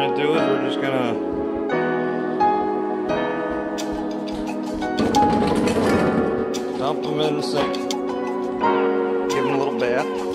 we're gonna do is we're just gonna dump them in the sink. Give them a little bath.